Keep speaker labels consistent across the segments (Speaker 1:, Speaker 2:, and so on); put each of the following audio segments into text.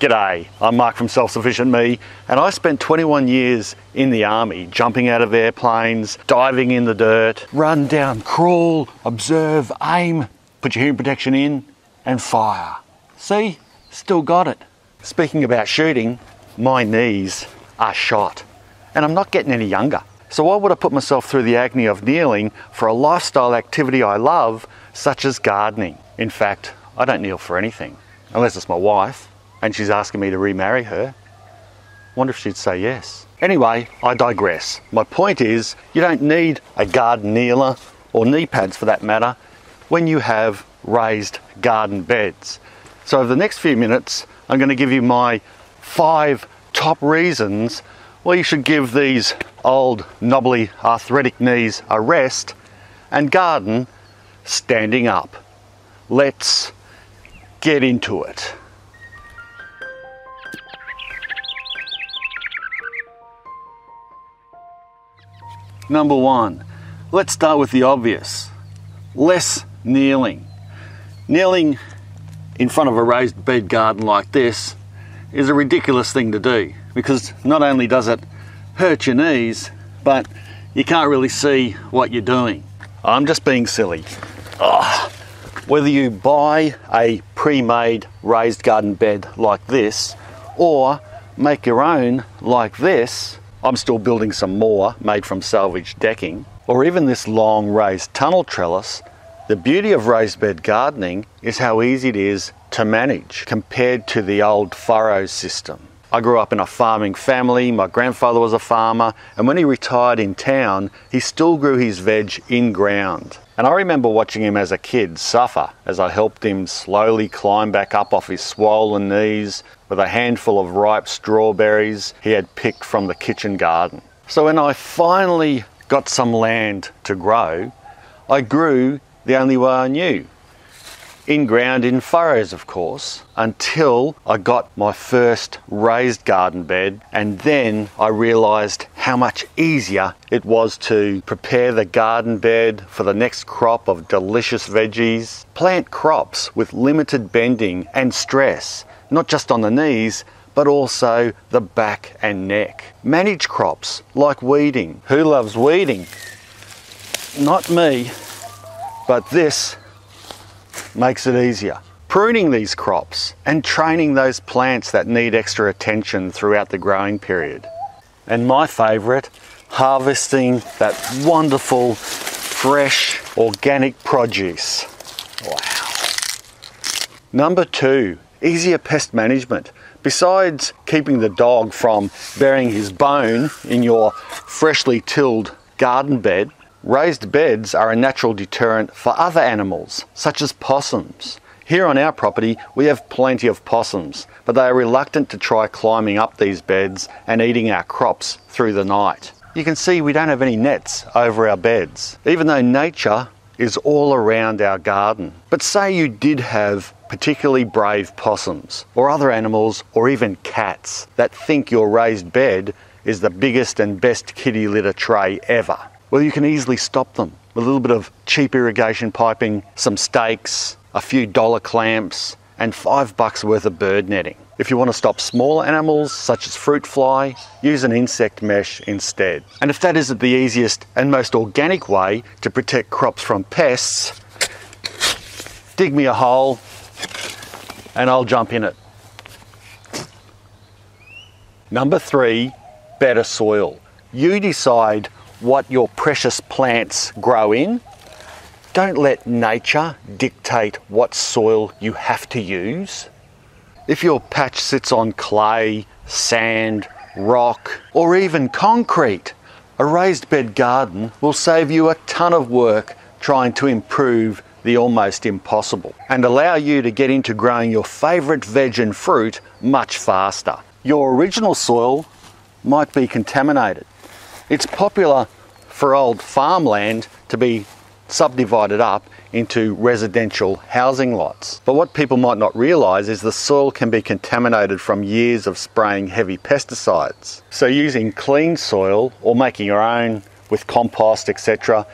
Speaker 1: G'day, I'm Mark from Self Sufficient Me, and I spent 21 years in the army, jumping out of airplanes, diving in the dirt, run down, crawl, observe, aim, put your hearing protection in, and fire. See? Still got it. Speaking about shooting, my knees are shot, and I'm not getting any younger. So why would I put myself through the agony of kneeling for a lifestyle activity I love, such as gardening? In fact, I don't kneel for anything, unless it's my wife and she's asking me to remarry her. Wonder if she'd say yes. Anyway, I digress. My point is, you don't need a garden kneeler or knee pads for that matter when you have raised garden beds. So, over the next few minutes, I'm going to give you my five top reasons why you should give these old, knobbly, arthritic knees a rest and garden standing up. Let's get into it. Number one, let's start with the obvious less kneeling. Kneeling in front of a raised bed garden like this is a ridiculous thing to do because not only does it hurt your knees, but you can't really see what you're doing. I'm just being silly. Ugh. Whether you buy a pre made raised garden bed like this or make your own like this, I'm still building some more made from salvaged decking, or even this long raised tunnel trellis, the beauty of raised bed gardening is how easy it is to manage compared to the old furrow system. I grew up in a farming family, my grandfather was a farmer, and when he retired in town, he still grew his veg in ground. And I remember watching him as a kid suffer as I helped him slowly climb back up off his swollen knees with a handful of ripe strawberries he had picked from the kitchen garden. So when I finally got some land to grow, I grew the only way I knew in ground in furrows, of course, until I got my first raised garden bed, and then I realised how much easier it was to prepare the garden bed for the next crop of delicious veggies. Plant crops with limited bending and stress, not just on the knees, but also the back and neck. Manage crops like weeding. Who loves weeding? Not me, but this makes it easier. Pruning these crops and training those plants that need extra attention throughout the growing period. And my favourite, harvesting that wonderful, fresh, organic produce. Wow. Number two, easier pest management. Besides keeping the dog from burying his bone in your freshly tilled garden bed, Raised beds are a natural deterrent for other animals, such as possums. Here on our property, we have plenty of possums, but they are reluctant to try climbing up these beds and eating our crops through the night. You can see we don't have any nets over our beds, even though nature is all around our garden. But say you did have particularly brave possums, or other animals, or even cats that think your raised bed is the biggest and best kitty litter tray ever. Well, you can easily stop them with a little bit of cheap irrigation piping, some stakes, a few dollar clamps, and five bucks worth of bird netting. If you want to stop smaller animals such as fruit fly, use an insect mesh instead. And if that isn't the easiest and most organic way to protect crops from pests, dig me a hole and I'll jump in it. Number three, better soil. You decide what your precious plants grow in. Don't let nature dictate what soil you have to use. If your patch sits on clay, sand, rock, or even concrete, a raised bed garden will save you a ton of work trying to improve the almost impossible and allow you to get into growing your favourite veg and fruit much faster. Your original soil might be contaminated it's popular for old farmland to be subdivided up into residential housing lots. But what people might not realise is the soil can be contaminated from years of spraying heavy pesticides. So using clean soil or making your own with compost etc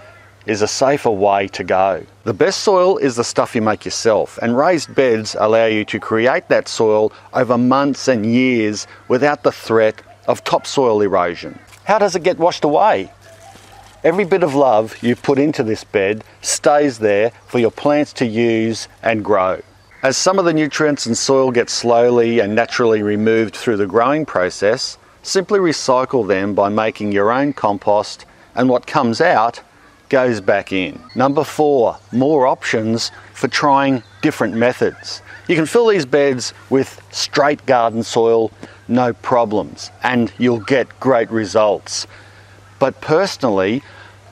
Speaker 1: is a safer way to go. The best soil is the stuff you make yourself, and raised beds allow you to create that soil over months and years without the threat of topsoil erosion. How does it get washed away? Every bit of love you put into this bed stays there for your plants to use and grow. As some of the nutrients in soil get slowly and naturally removed through the growing process, simply recycle them by making your own compost and what comes out goes back in. Number four, more options for trying different methods. You can fill these beds with straight garden soil, no problems, and you'll get great results. But personally,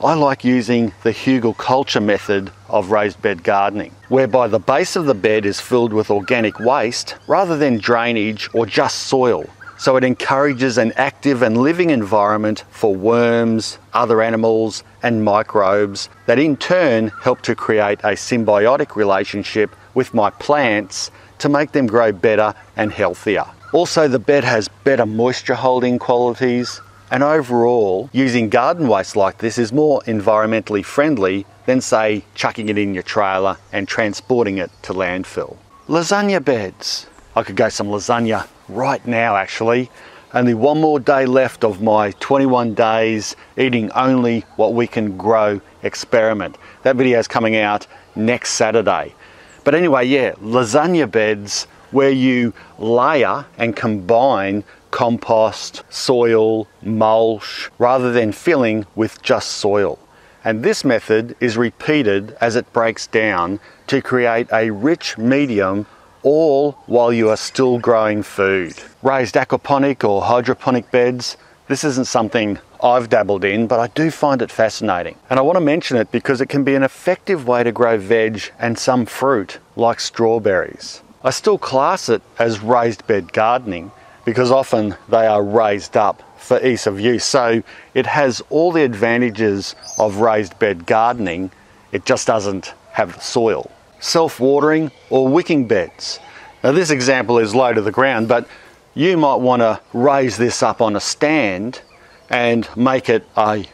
Speaker 1: I like using the Hugelkultur method of raised bed gardening, whereby the base of the bed is filled with organic waste rather than drainage or just soil. So it encourages an active and living environment for worms, other animals, and microbes that in turn help to create a symbiotic relationship with my plants to make them grow better and healthier. Also, the bed has better moisture holding qualities, and overall, using garden waste like this is more environmentally friendly than, say, chucking it in your trailer and transporting it to landfill. Lasagna beds. I could go some lasagna right now, actually. Only one more day left of my 21 days eating only what we can grow experiment. That video is coming out next Saturday. But anyway, yeah, lasagna beds where you layer and combine compost, soil, mulch, rather than filling with just soil. And this method is repeated as it breaks down to create a rich medium all while you are still growing food. Raised aquaponic or hydroponic beds, this isn't something I've dabbled in, but I do find it fascinating. And I want to mention it because it can be an effective way to grow veg and some fruit like strawberries. I still class it as raised bed gardening because often they are raised up for ease of use. So it has all the advantages of raised bed gardening, it just doesn't have the soil. Self-watering or wicking beds. Now this example is low to the ground, but you might want to raise this up on a stand and make it a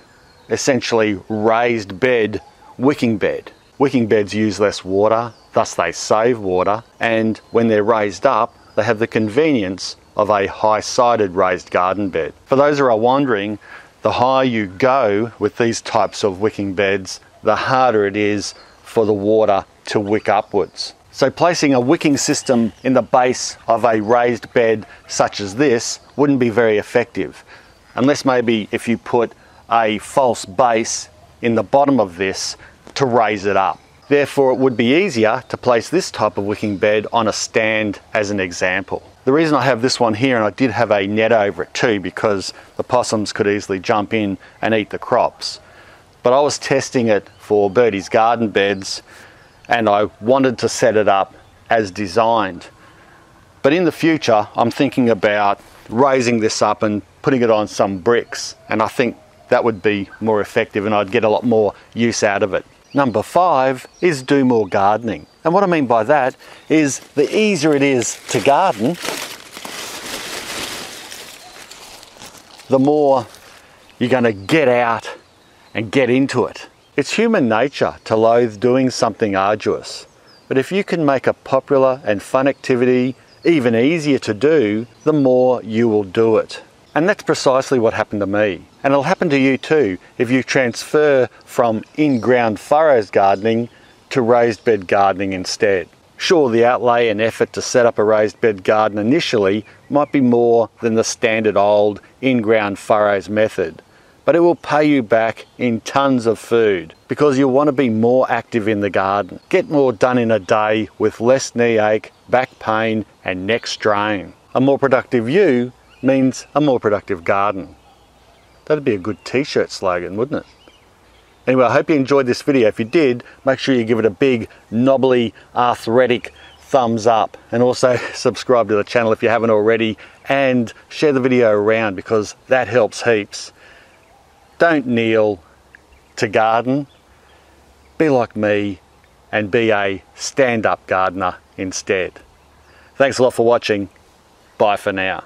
Speaker 1: essentially raised bed wicking bed. Wicking beds use less water, thus they save water, and when they're raised up, they have the convenience of a high-sided raised garden bed. For those who are wondering, the higher you go with these types of wicking beds, the harder it is for the water to wick upwards. So placing a wicking system in the base of a raised bed such as this wouldn't be very effective, unless maybe if you put a false base in the bottom of this to raise it up. Therefore, it would be easier to place this type of wicking bed on a stand as an example. The reason I have this one here, and I did have a net over it too, because the possums could easily jump in and eat the crops. But I was testing it for Birdie's garden beds, and I wanted to set it up as designed. But in the future, I'm thinking about raising this up and putting it on some bricks, and I think that would be more effective and I'd get a lot more use out of it. Number five is do more gardening. And what I mean by that is the easier it is to garden, the more you're going to get out and get into it. It's human nature to loathe doing something arduous. But if you can make a popular and fun activity even easier to do, the more you will do it. And that's precisely what happened to me. And it'll happen to you too if you transfer from in-ground furrows gardening to raised bed gardening instead. Sure, the outlay and effort to set up a raised bed garden initially might be more than the standard old in-ground furrows method, but it will pay you back in tons of food because you'll want to be more active in the garden. Get more done in a day with less knee ache, back pain and neck strain. A more productive you means a more productive garden. That'd be a good t-shirt slogan, wouldn't it? Anyway, I hope you enjoyed this video. If you did, make sure you give it a big, knobbly, arthritic thumbs up. And also subscribe to the channel if you haven't already. And share the video around because that helps heaps. Don't kneel to garden. Be like me and be a stand-up gardener instead. Thanks a lot for watching. Bye for now.